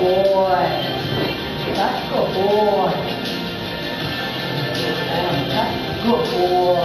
boy. That's good boy. That's good boy.